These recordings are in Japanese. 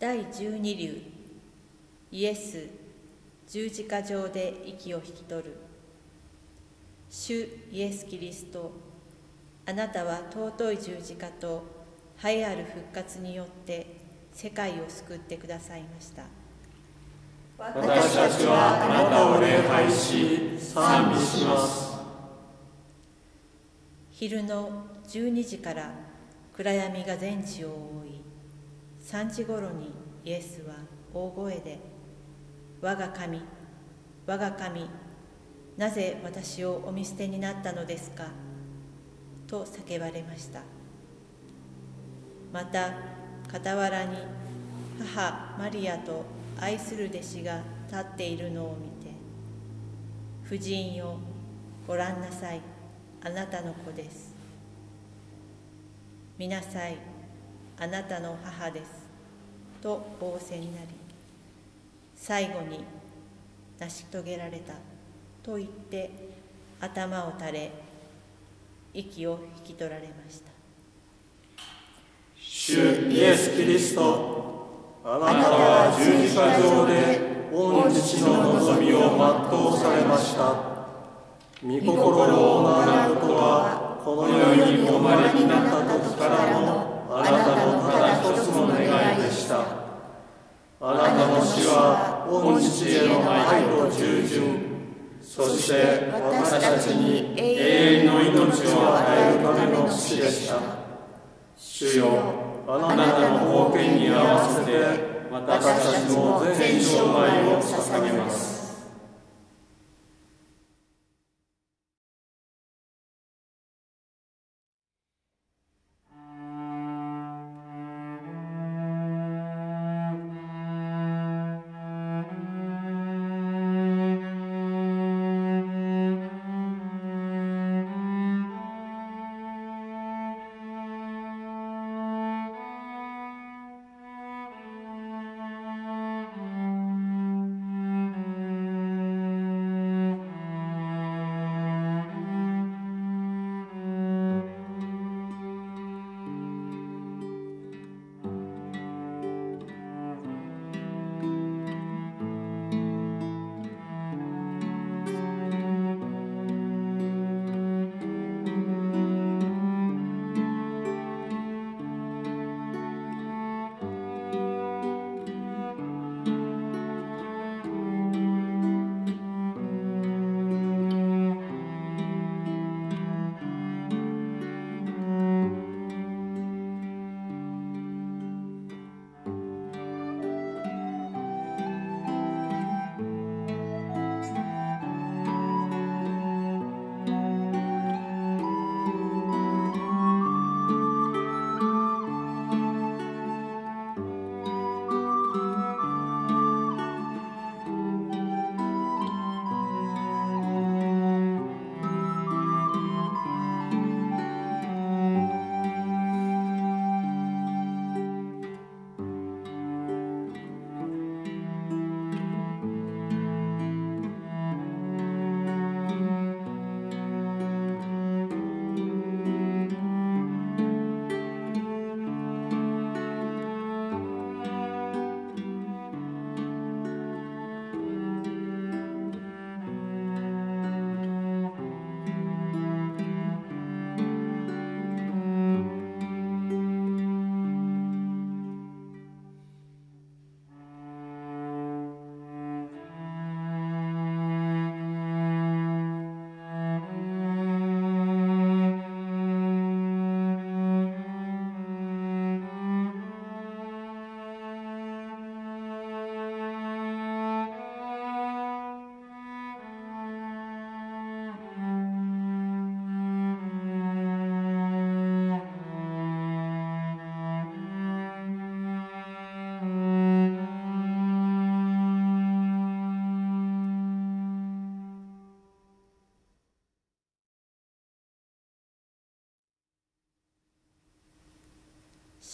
第十二流。イエス十字架上で息を引き取る。主イエス・キリストあなたは尊い十字架と栄えある復活によって世界を救ってくださいました。私たちはあなたを礼拝し賛美します。昼の12時から暗闇が全地を覆い3時ごろにイエスは大声で「我が神我が神なぜ私をお見捨てになったのですか?」と叫ばれました。また傍らに母マリアと愛する弟子が立っているのを見て「婦人よご覧なさいあなたの子です」「見なさいあなたの母です」と仰せになり最後に成し遂げられたと言って頭を垂れ息を引き取られました。主イエス・キリストあなたは十字架上で御父の望みを全うされました。御心を行うことはこの世にお生まれになった時からのあなたのただ一つの願いあなたの死は御父への愛と従順そして私たちに永遠の命を与えるための死でした。主よあなたの奉献に合わせて私たちの全生涯を捧げます。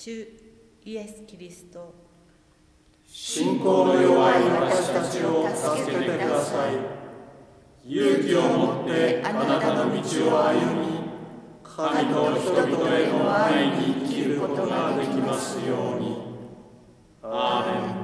主イエス・キリスト。信仰の弱い私たちを助けてください。勇気を持ってあなたの道を歩み神と人々への愛に生きることができますように。アーメン。